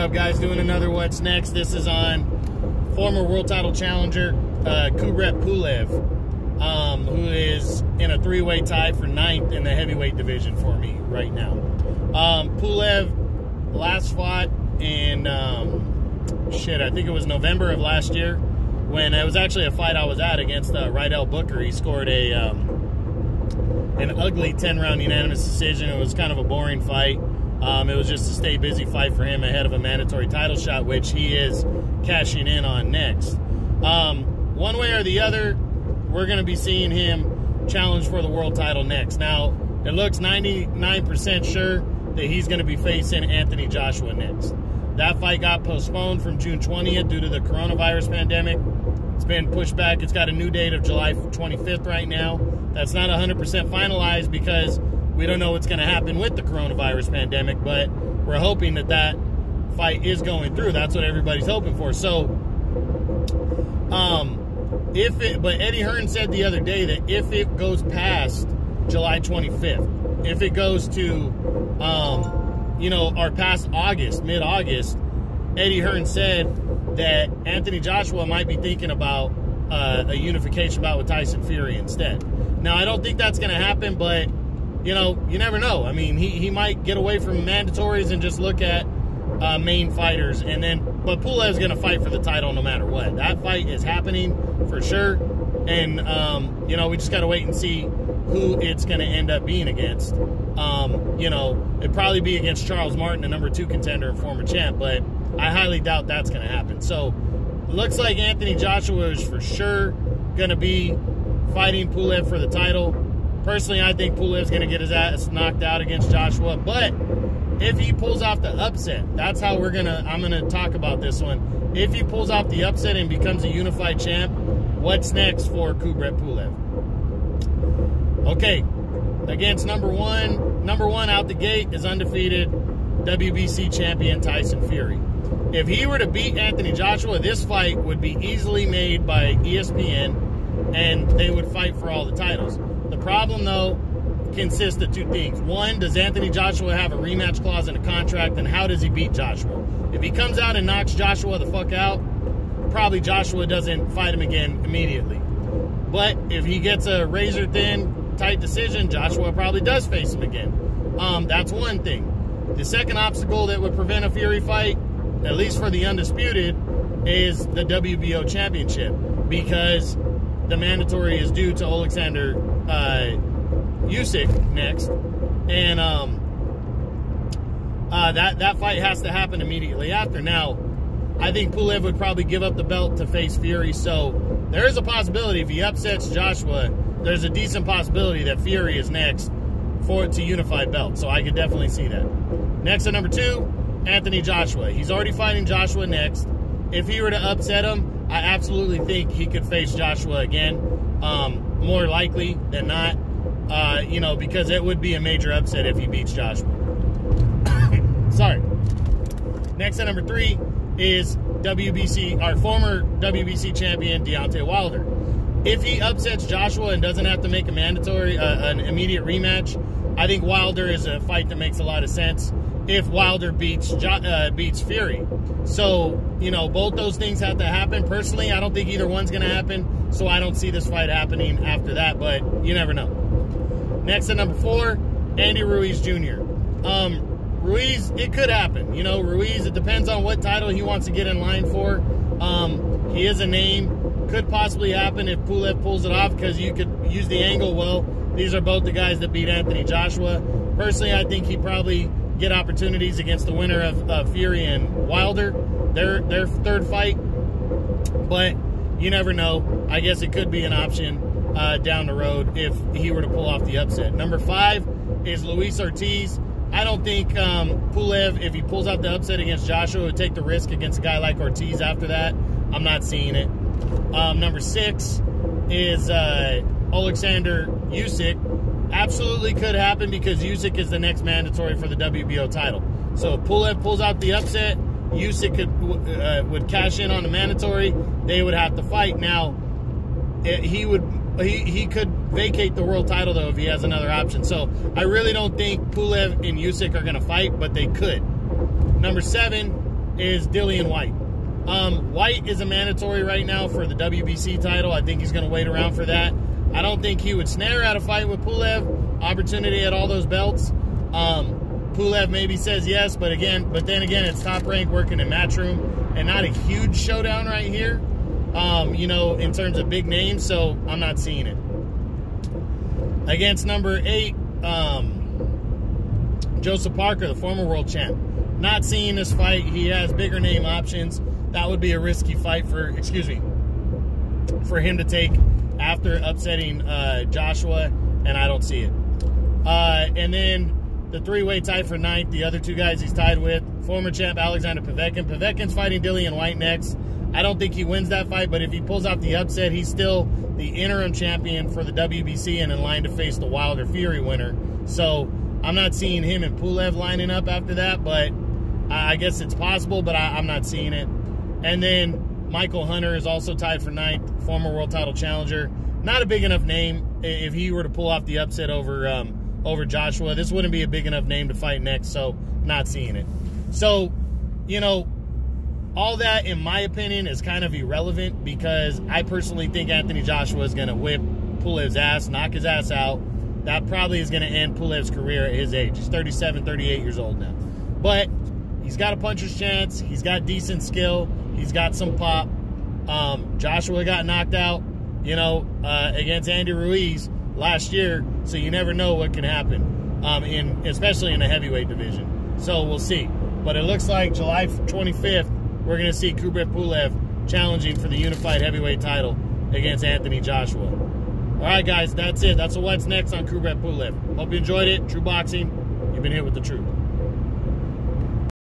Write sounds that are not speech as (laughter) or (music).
up, guys? Doing another What's Next. This is on former world title challenger uh, Kubrat Pulev, um, who is in a three way tie for ninth in the heavyweight division for me right now. Um, Pulev last fought in, um, shit, I think it was November of last year when it was actually a fight I was at against uh, Rydell Booker. He scored a um, an ugly 10 round unanimous decision. It was kind of a boring fight. Um, it was just a stay busy fight for him ahead of a mandatory title shot, which he is cashing in on next. Um, one way or the other, we're going to be seeing him challenge for the world title next. Now, it looks 99% sure that he's going to be facing Anthony Joshua next. That fight got postponed from June 20th due to the coronavirus pandemic. It's been pushed back. It's got a new date of July 25th right now. That's not 100% finalized because we don't know what's going to happen with the coronavirus pandemic, but we're hoping that that fight is going through. That's what everybody's hoping for. So, um, if it, but Eddie Hearn said the other day that if it goes past July 25th, if it goes to, um, you know, or past August, mid August, Eddie Hearn said that Anthony Joshua might be thinking about uh, a unification bout with Tyson Fury instead. Now, I don't think that's going to happen, but you know, you never know. I mean, he, he might get away from mandatories and just look at uh, main fighters, and then but Pulev's going to fight for the title no matter what. That fight is happening for sure, and um, you know we just got to wait and see who it's going to end up being against. Um, you know, it'd probably be against Charles Martin, the number two contender and former champ, but I highly doubt that's going to happen. So, looks like Anthony Joshua is for sure going to be fighting Pulev for the title. Personally, I think Pulev's going to get his ass knocked out against Joshua, but if he pulls off the upset, that's how we're gonna. I'm gonna talk about this one. If he pulls off the upset and becomes a unified champ, what's next for Kubrat Pulev? Okay, against number one, number one out the gate is undefeated WBC champion Tyson Fury. If he were to beat Anthony Joshua, this fight would be easily made by ESPN, and they would fight for all the titles. The problem, though, consists of two things. One, does Anthony Joshua have a rematch clause in a contract, and how does he beat Joshua? If he comes out and knocks Joshua the fuck out, probably Joshua doesn't fight him again immediately. But if he gets a razor thin, tight decision, Joshua probably does face him again. Um, that's one thing. The second obstacle that would prevent a Fury fight, at least for the undisputed, is the WBO championship because the mandatory is due to Alexander uh, Usyk next, and um, uh, that that fight has to happen immediately after. Now, I think Pulev would probably give up the belt to face Fury, so there is a possibility if he upsets Joshua, there's a decent possibility that Fury is next for it to unified belt. So I could definitely see that. Next at number two, Anthony Joshua. He's already fighting Joshua next. If he were to upset him, I absolutely think he could face Joshua again. Um, more likely than not. Uh, you know, because it would be a major upset if he beats Joshua. (coughs) Sorry. Next at number three is WBC, our former WBC champion Deontay Wilder. If he upsets Joshua and doesn't have to make a mandatory, uh, an immediate rematch, I think Wilder is a fight that makes a lot of sense. If Wilder beats uh, beats Fury, so you know both those things have to happen. Personally, I don't think either one's going to happen, so I don't see this fight happening after that. But you never know. Next at number four, Andy Ruiz Jr. Um, Ruiz, it could happen. You know, Ruiz, it depends on what title he wants to get in line for. Um, he is a name. Could possibly happen if Pulev pulls it off because you could use the angle. Well, these are both the guys that beat Anthony Joshua. Personally, I think he probably get opportunities against the winner of Fury and Wilder, their their third fight. But you never know. I guess it could be an option uh, down the road if he were to pull off the upset. Number five is Luis Ortiz. I don't think um, Pulev, if he pulls out the upset against Joshua, would take the risk against a guy like Ortiz after that. I'm not seeing it. Um, number six is uh, Alexander Usyk. Absolutely could happen because Usyk is the next mandatory for the WBO title. So if Pulev pulls out the upset, Usyk could uh, would cash in on the mandatory. They would have to fight. Now, it, he would he, he could vacate the world title though if he has another option. So I really don't think Pulev and Usyk are going to fight, but they could. Number seven is Dillian Whyte. Um, Whyte is a mandatory right now for the WBC title. I think he's going to wait around for that. I don't think he would snare out a fight with Pulev. Opportunity at all those belts. Um, Pulev maybe says yes, but again, but then again, it's top rank working in matchroom and not a huge showdown right here. Um, you know, in terms of big names, so I'm not seeing it. Against number eight, um, Joseph Parker, the former world champ. Not seeing this fight. He has bigger name options. That would be a risky fight for, excuse me, for him to take after upsetting uh, Joshua, and I don't see it. Uh, and then the three-way tie for ninth. The other two guys he's tied with, former champ Alexander Povetkin. Povetkin's fighting Dillian Whyte next. I don't think he wins that fight, but if he pulls out the upset, he's still the interim champion for the WBC and in line to face the Wilder Fury winner. So I'm not seeing him and Pulev lining up after that, but I guess it's possible, but I, am not seeing it. And then Michael Hunter is also tied for ninth, former world title challenger. Not a big enough name if he were to pull off the upset over um, over Joshua. This wouldn't be a big enough name to fight next, so not seeing it. So, you know, all that, in my opinion, is kind of irrelevant because I personally think Anthony Joshua is going to whip Pulev's ass, knock his ass out. That probably is going to end Pulev's career at his age. He's 37, 38 years old now. But he's got a puncher's chance. He's got decent skill. He's got some pop. Um, Joshua got knocked out, you know, uh, against Andy Ruiz last year, so you never know what can happen, um, in especially in the heavyweight division. So we'll see. But it looks like July 25th we're going to see Kubrat Pulev challenging for the unified heavyweight title against Anthony Joshua. All right, guys, that's it. That's what's next on Kubrat Pulev. Hope you enjoyed it. TRU Boxing, you've been hit with the truth.